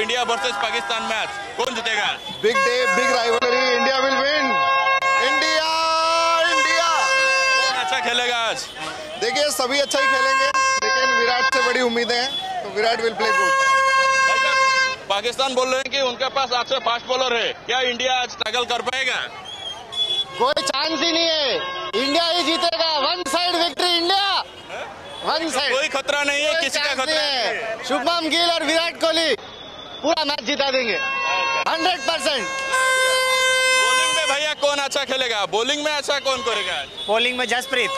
India versus Pakistan match कौन जीतेगा? Big day big rivalry India will win India India कौन अच्छा खेलेगा आज? देखिए सभी अच्छा ही खेलेंगे लेकिन विराट से बड़ी उम्मीदें हैं तो Virat will play good Pakistan बोल रहे हैं कि उनके पास अच्छे फास्ट बॉलर है। क्या इंडिया आज स्ट्रगल कर पाएगा? कोई चांस ही नहीं है। इंडिया ही जीतेगा। One side victory India one side कोई खतरा नहीं है किसी का खतरा है। शुभम गिल और विराट कोहली। पूरा मैच जिता देंगे। Hundred percent. बॉलिंग में भैया कौन अच्छा खेलेगा? बॉलिंग में अच्छा कौन करेगा? बॉलिंग में जसप्रीत।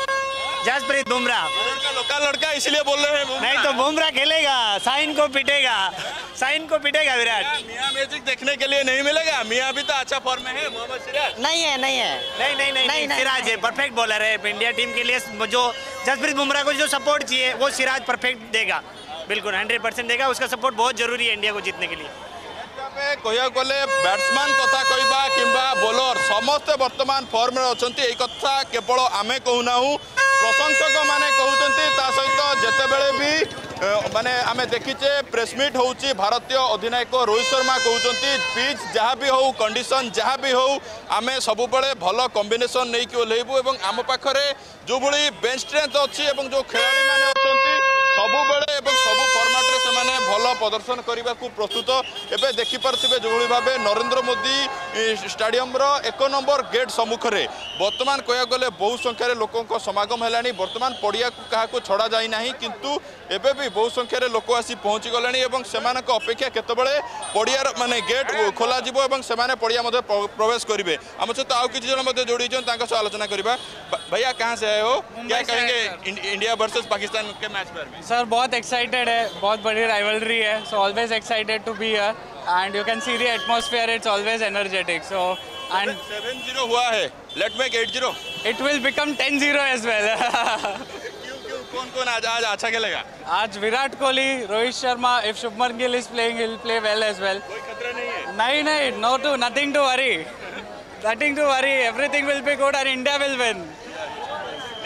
जसप्रीत बुमराह। लोकल लड़का इसलिए बोल रहे हैं नहीं तो बुमराह खेलेगा साइन को पिटेगा। साइन को पिटेगा विराट। मियाँ मैजिक देखने के लिए नहीं मिलेगा? मियाँ भी तो अच्छा फॉर्म में है मोहम्मद सिराज। नहीं है नहीं है। नहीं नहीं नहीं, नहीं, नहीं, सिराज है परफेक्ट बॉलर है। इंडिया टीम के लिए जो जसप्रीत बुमराह को जो सपोर्ट चाहिए वो सिराज परफेक्ट देगा। बिल्कुल हंड्रेड परसेंट देगा उसका सपोर्ट बहुत जरूरी है इंडिया को जीतने के लिए। কহিয়া গলে ব্যাটসম্যান কথা কইবা কিংবা বোলর সমস্তে বর্তমান ফর্মে অনেক এই কথা কেবল আমি কু না প্রশংসক মানে কুমার তা সহিত যেতবে বি মানে আমি দেখিছে প্রেসমিট হচ্ছে ভারতীয় অধিনায়ক রোহিত শর্মা কুমার পিচ যা বি হো কন্ডিশন যা বি হো আমি সবুলে ভালো কম্বিনেসন নেই ওহ্লাইবু এবং আম যেভাবে বেঞ্চ স্ট্রেন্থ অ এবং যে খেলাড়ি মানে অনেক ସବୁବେଳେ ଏବଂ ସବୁ ଫର୍ମାଟ୍ରେ ସେମାନେ ଭଲ ପ୍ରଦର୍ଶନ କରିବାକୁ ପ୍ରସ୍ତୁତ ଏବେ ଦେଖିପାରୁଥିବେ ଯେଉଁଭଳି ଭାବେ ନରେନ୍ଦ୍ର ମୋଦି ଇ, ଷ୍ଟାଡିୟମର ଏକ ନମ୍ବର ଗେଟ୍ ସମ୍ମୁଖରେ ବର୍ତ୍ତମାନ କହିବାକୁ ଗଲେ ବହୁ ସଂଖ୍ୟାରେ ଲୋକଙ୍କ ସମାଗମ ହେଲାଣି ବର୍ତ୍ତମାନ ପଡ଼ିଆକୁ କାହାକୁ ଛଡ଼ା ଯାଇନାହିଁ କିନ୍ତୁ ଏବେ ବି ବହୁ ସଂଖ୍ୟାରେ ଲୋକ ଆସି ପହଞ୍ଚିଗଲେଣି ଏବଂ ସେମାନଙ୍କ ଅପେକ୍ଷା କେତେବେଳେ ପଡ଼ିଆର ମାନେ ଗେଟ୍ ଖୋଲାଯିବ ଏବଂ ସେମାନେ ପଡ଼ିଆ ମଧ୍ୟ ପ୍ର- ପ୍ରବେଶ କରିବେ ଆମ ସହିତ ଆଉ କିଛି ଜଣ ମଧ୍ୟ ଯୋଡ଼ିଛନ୍ତି ତାଙ୍କ ସହ ଆଲୋଚନା କରିବା ଭ- भैया कहाँ से आए हो? क्या कहेंगे इंडिया वर्सेस पाकिस्तान के मैच पर? में सर बहुत एक्साइटेड है बहुत बड़ी राइवलरी है so always excited to be here and you can see the atmosphere it's always energetic so and seven zero हुआ है। Let make eight zero it will become ten zero as well कौन कौन आज आज अच्छा खेलेगा? आज Virat Kohli Rohit Sharma if Shubman Gill is playing will play well as well कोई खतरा नहीं है। नहीं नहीं no to nothing to worry nothing to worry everything will be good and India will win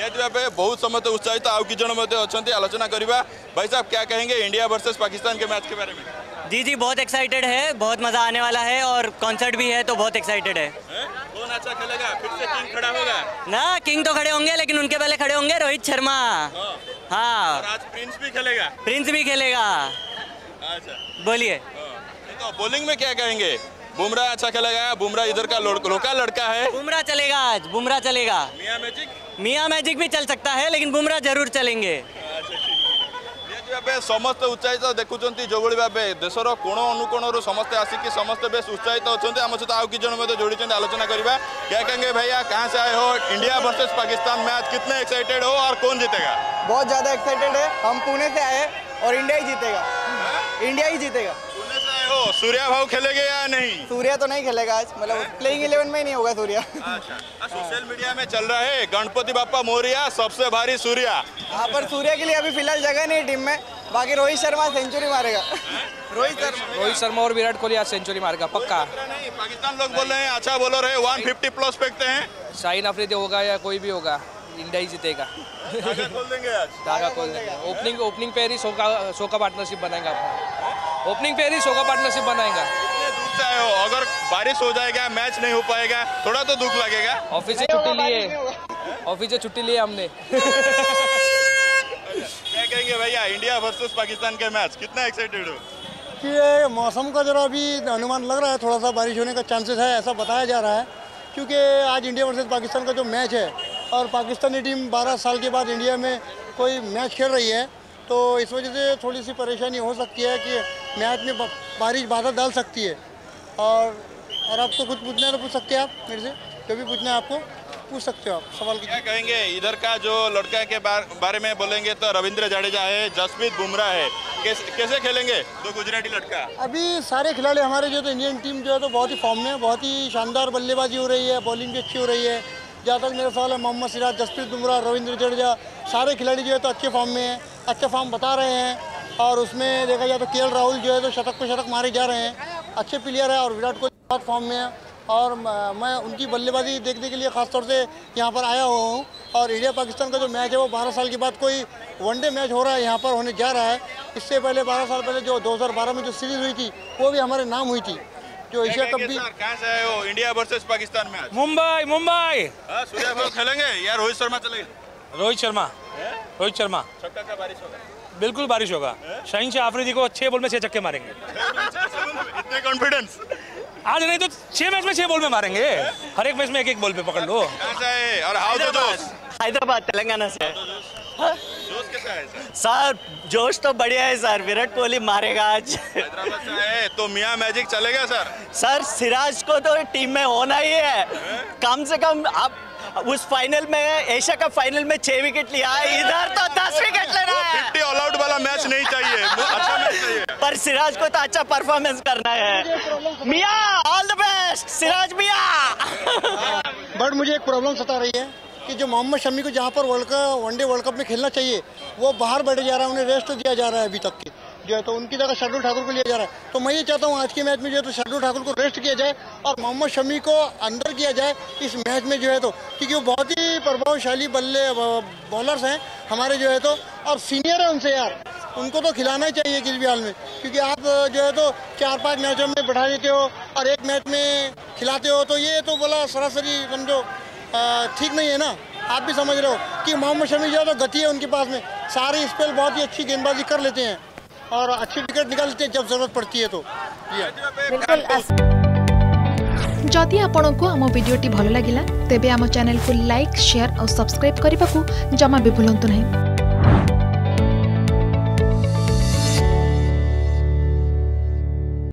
भावे बहुत समस्त उत्साहित आउ कि जन मध्य अच्छा आलोचना करवा भाई साहब क्या कहेंगे इंडिया वर्सेस पाकिस्तान के मैच के बारे में जी जी बहुत एक्साइटेड है बहुत मज़ा आने वाला है और कॉन्सर्ट भी है तो बहुत एक्साइटेड है? कौन अच्छा खेलेगा फिर से किंग खड़ा होगा ना किंग तो खड़े होंगे लेकिन उनके पहले खड़े होंगे रोहित शर्मा हाँ। और आज प्रिंस भी खेलेगा प्रिंस भी खेलेगा अच्छा बोलिए। तो बॉलिंग में क्या कहेंगे बुमराह अच्छा खेलेगा बुमराह इधर का लोका लड़का है बुमराह चलेगा आज बुमराह चलेगा मियाँ मैजिक मियाँ मैजिक भी चल सकता है लेकिन बुमराह ज़रूर चलेंगे। समस्त उत्साहित देखुं जो যেভাবে भाव देशर कोण अनुकोण সমস্তে আসিকি समस्त बेस उत्साहित অনেক आम सहित आउ কিছু জন যোড়ি আলোচনা করা क्या कहेंगे भैया कहाँ से आए हो? इंडिया वर्सेस पाकिस्तान मैच कितने एक्साइटेड हो और कौन जीतेगा? बहुत ज़्यादा एक्साइटेड है। हम पुणे से आए हैं और इंडिया ही जीतेगा। हाँ? इंडिया ही जीतेगा। हो? सूर्या भाव खेलेंगे या नहीं? सूर्या तो नहीं खेलेगा आज मतलब प्लेइंग इलेवन में ही नहीं होगा सूर्या। अच्छा सोशल मीडिया में चल रहा है गणपति बापा मोरिया सबसे भारी सूर्या। यहाँ पर सूर्या के लिए अभी फ़िलहाल जगह नहीं है टीम में। बाकी रोहित शर्मा सेंचुरी मारेगा। रोहित शर्मा। रोहित शर्मा और विराट कोहली आज सेंचुरी मारेगा पक्का। नहीं पाकिस्तान लोग बोल रहे हैं अच्छा बोलर है 150 प्लस फेंकते हैं। शाहीन अफरीदी होगा या कोई भी होगा इंडिया ही जीतेगा। धागा खोल देंगे आज। धागा खोल देंगे। ओपनिंग ओपनिंग पेयर ही शो का पार्टनरशिप बनाएँगे अपना ओपनिंग पेयर ही का पार्टनरशिप बनाएगा। आए हो? अगर बारिश हो जाएगा मैच नहीं हो पाएगा थोड़ा तो दुख लगेगा। ऑफ़िस से छुट्टी लिए ऑफ़िस से छुट्टी लिए हमने। क्या कहेंगे भैया इंडिया वर्सेस पाकिस्तान के मैच कितना एक्साइटेड हो? कि मौसम का जरा अभी अनुमान लग रहा है थोड़ा सा बारिश होने का चांसेस है ऐसा बताया जा रहा है। क्योंकि आज इंडिया वर्सेस पाकिस्तान का जो मैच है और पाकिस्तानी टीम 12 साल के बाद इंडिया में कोई मैच खेल रही है तो इस वजह से थोड़ी सी परेशानी हो सकती है कि मैच में बारिश बाधा डाल सकती है। और और आपको कुछ पूछना है तो पूछ सकते हैं आप मेरे से जो भी पूछना है आपको पूछ सकते हो आप सवाल क्या कहेंगे? इधर का जो लड़का के बार, बारे में बोलेंगे तो रविंद्र जडेजा है जसप्रीत बुमराह है। कैसे, कैसे खेलेंगे दो गुजराती लड़का? अभी सारे खिलाड़ी हमारे जो तो इंडियन टीम जो है तो बहुत ही फॉर्म में है बहुत ही शानदार बल्लेबाजी हो रही है बॉलिंग भी अच्छी हो रही है। जहाँ तक मेरा सवाल है मोहम्मद सिराज जसप्रीत बुमराह रविंद्र जडेजा सारे खिलाड़ी जो है तो अच्छे फॉर्म में हैं। अच्छे फॉर्म बता रहे हैं और उसमें देखा जाए तो के राहुल जो है तो शतक पे शतक मारे जा रहे हैं। अच्छे प्लेयर है और विराट कोहली बहुत फॉर्म में है। और मैं उनकी बल्लेबाजी देखने के लिए ख़ासतौर से यहाँ पर आया हुआ हूँ। और इंडिया पाकिस्तान का जो मैच है वो 12 साल के बाद कोई वनडे मैच हो रहा है यहाँ पर होने जा रहा है। इससे पहले 12 साल पहले जो 2012 में जो सीरीज़ हुई थी वो भी हमारे नाम हुई थी। जो एशिया कप भी कहाँ से आए हो? India versus Pakistan match Mumbai Mumbai. हाँ सूर्या खेलेंगे? या रोहित शर्मा चलेगा? रोहित शर्मा। रोहित शर्मा। छक्का का बारिश होगा। बिल्कुल बारिश होगा। शहीन शाह आफरीदी को छह बॉल में छह चक्के मारेंगे। इतने कॉन्फिडेंस आज नहीं तो छह मैच में छह बॉल में मारेंगे। हर एक मैच में एक एक बॉल पे पकड़ लो। और हाउ द जोश हैदराबाद तेलंगाना से। जोश कैसा है सर सर जोश तो बढ़िया है सर विराट कोहली मारेगा आज। हैदराबाद तो मियाँ मैजिक चलेगा सर सर सिराज को तो टीम में होना ही। है? कम से कम आप उस फाइनल में एशिया कप फाइनल में छह विकेट लिया है। इधर तो दस विकेट लेना है। फिफ्टी ऑल आउट वाला मैच नहीं चाहिए। अच्छा मैच चाहिए। पर सिराज को तो अच्छा परफॉर्मेंस करना है। मिया ऑल द बेस्ट सिराज मिया। बट मुझे एक प्रॉब्लम सता रही है कि जो मोहम्मद शमी को जहाँ पर world cup one day world cup में खेलना चाहिए वो बाहर बैठे जा रहा है उन्हें रेस्ट दिया जा रहा है अभी तक के। जो है तो उनकी जगह शार्दुल ठाकुर को लिया जा रहा है। तो मैं ये चाहता हूँ, आज के मैच में जो है तो शार्दुल ठाकुर को रेस्ट किया जाए और मोहम्मद शमी को अंदर किया जाए इस मैच में जो है तो। क्योंकि वो बहुत ही प्रभावशाली बल्ले बॉलर्स हैं हमारे जो है तो। और सीनियर है उनसे यार। उनको तो खिलाना ही चाहिए भी हाल में। क्योंकि आप जो है तो चार पाँच मैचों में बैठा देते हो और एक मैच में खिलाते हो तो ये तो बोला सरासरी समझो ठीक नहीं है ना? आप भी समझ रहे हो कि मोहम्मद शमी जो है तो गति है उनके पास में। सारी स्पेल बहुत ही अच्छी गेंदबाजी कर लेते हैं। और अच्छी विकेट निकाल लेते हैं जब ज़रूरत पड़ती है तो। बिल्कुल जदि आपंक आम भिडी भल लगा तेब आम चैनल को लाइक शेयर और सब्सक्राइब करने को जमा भी भूलु नहीं।